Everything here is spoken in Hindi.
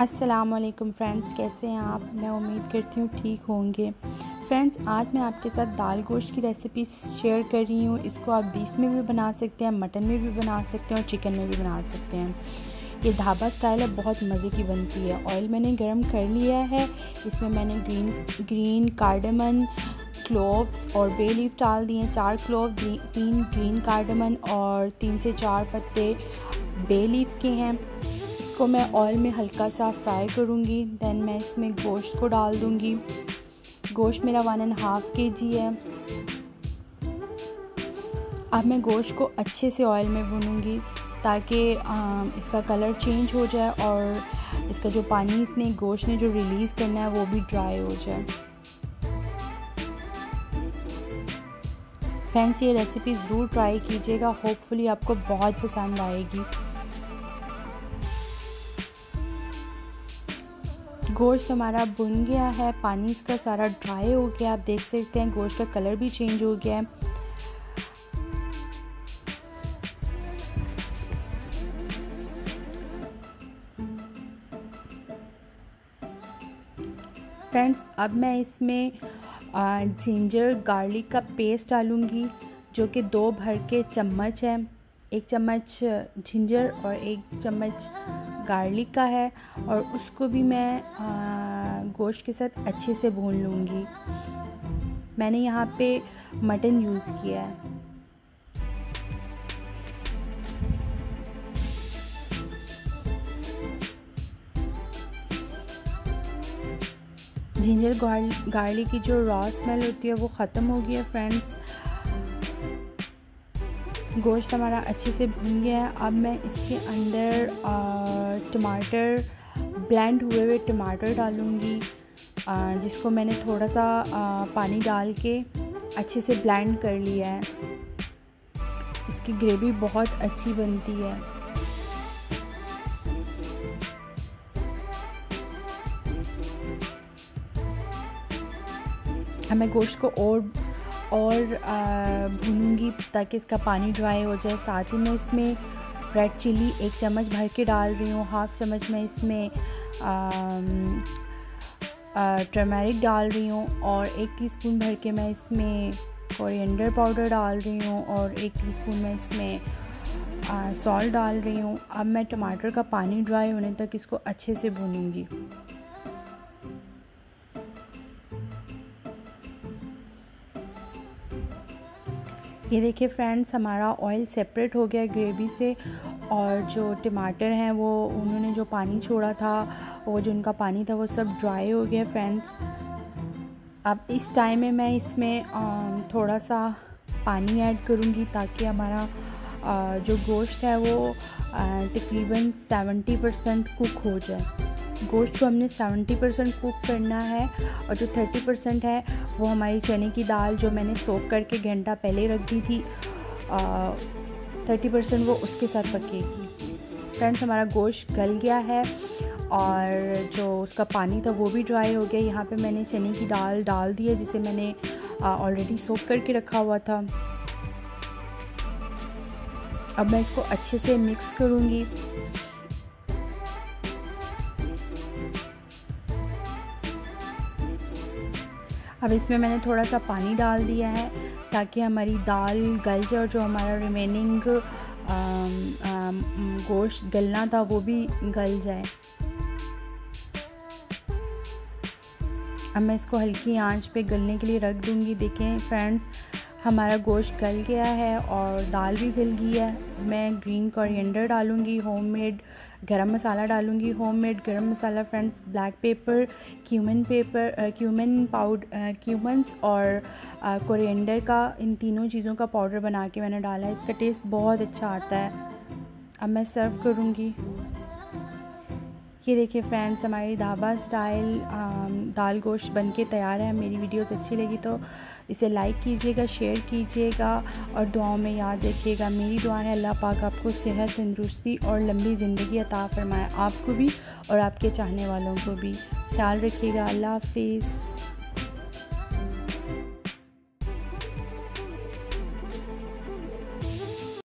अस्सलाम वालेकुम फ्रेंड्स, कैसे हैं आप? मैं उम्मीद करती हूँ ठीक होंगे। फ्रेंड्स, आज मैं आपके साथ दाल गोश्त की रेसिपी शेयर कर रही हूँ। इसको आप बीफ में भी बना सकते हैं, मटन में भी बना सकते हैं और चिकन में भी बना सकते हैं। ये ढाबा स्टाइल है, बहुत मज़े की बनती है। ऑयल मैंने गर्म कर लिया है। इसमें मैंने ग्रीन ग्रीन कार्डमन, क्लोव्स और बे लीफ डाल दिए चार क्लोव तीन ग्रीन कार्डमन और तीन से चार पत्ते बे लीफ के हैं। इसको मैं ऑयल में हल्का सा फ्राई करूँगी देन मैं इसमें गोश्त को डाल दूँगी। गोश्त मेरा वन एंड हाफ़ के जी है। अब मैं गोश्त को अच्छे से ऑयल में भूनूँगी ताकि इसका कलर चेंज हो जाए और इसका जो पानी इसने, गोश्त ने जो रिलीज़ करना है, वो भी ड्राई हो जाए। फ्रेंड्स ये रेसिपी ज़रूर ट्राई कीजिएगा। होपफुली आपको बहुत पसंद आएगी। गोश्त हमारा बुन गया है, पानी इसका सारा ड्राई हो गया, आप देख सकते हैं गोश्त का कलर भी चेंज हो गया है। फ्रेंड्स अब मैं इसमें जिंजर गार्लिक का पेस्ट डालूँगी, जो कि दो भर के चम्मच है। एक चम्मच जिंजर और एक चम्मच गार्लिक का है और उसको भी मैं गोश्त के साथ अच्छे से भून लूँगी। मैंने यहाँ पे मटन यूज़ किया है। जिंजर गार्लिक की जो रॉ स्मेल होती है वो ख़त्म हो गई है फ्रेंड्स गोश्त हमारा अच्छे से भुन गया है। अब मैं इसके अंदर टमाटर ब्लेंड हुए हुए टमाटर डालूँगी। जिसको मैंने थोड़ा सा आ, पानी डाल के अच्छे से ब्लेंड कर लिया है। इसकी ग्रेवी बहुत अच्छी बनती है। हमें गोश्त को और और भूनूँगी ताकि इसका पानी ड्राई हो जाए। साथ ही मैं इसमें रेड चिली एक चम्मच भर के डाल रही हूँ। हाफ़ चम्मच मैं इसमें टर्मेरिक डाल रही हूँ और एक टीस्पून भर के मैं इसमें कोरिएंडर पाउडर डाल रही हूँ और एक टीस्पून मैं इसमें सॉल्ट डाल रही हूँ। अब मैं टमाटर का पानी ड्राई होने तक इसको अच्छे से भूनूँगी। ये देखिए फ्रेंड्स, हमारा ऑयल सेपरेट हो गया ग्रेवी से और जो टमाटर हैं वो उन्होंने जो पानी छोड़ा था, वो जो उनका पानी था वो सब ड्राई हो गया फ्रेंड्स। अब इस टाइम में मैं इसमें थोड़ा सा पानी ऐड करूँगी ताकि हमारा जो गोश्त है वो तकरीबन 70 परसेंट कुक हो जाए। गोश्त को हमने 70 परसेंट कुक करना है और जो 30 परसेंट है, वो हमारी चने की दाल जो मैंने सोख करके घंटा पहले रख दी थी थर्टी परसेंट वो उसके साथ पकेगी। फ्रेंड्स हमारा गोश्त गल गया है और जो उसका पानी था वो भी ड्राई हो गया। यहाँ पे मैंने चने की दाल डाल दी है, जिसे मैंने ऑलरेडी सोख करके रखा हुआ था। अब मैं इसको अच्छे से मिक्स करूँगी। अब इसमें मैंने थोड़ा सा पानी डाल दिया है ताकि हमारी दाल गल जाए और जो हमारा रिमेनिंग गोश्त गलना था वो भी गल जाए। अब मैं इसको हल्की आँच पे गलने के लिए रख दूँगी। देखें फ्रेंड्स हमारा गोश्त गल गया है और दाल भी गल गई है। मैं ग्रीन कोरिएंडर डालूँगी होममेड गरम मसाला डालूँगी होममेड गरम मसाला friends black pepper cumin pepper cumin powder cumins और कोरिएंडर का इन तीनों चीज़ों का पाउडर बना के मैंने डाला है। इसका टेस्ट बहुत अच्छा आता है। अब मैं सर्व करूँगी। ये देखिए फ्रेंड्स हमारी ढाबा स्टाइल दाल गोश्त बन के तैयार है, मेरी वीडियोस अच्छी लगी तो इसे लाइक कीजिएगा शेयर कीजिएगा और दुआओं में याद रखिएगा। मेरी दुआ है, अल्लाह पाक आपको सेहत, तंदरुस्ती और लंबी ज़िंदगी अता फरमाए, आपको भी और आपके चाहने वालों को भी। ख्याल रखिएगा, अल्लाह हाफिज़।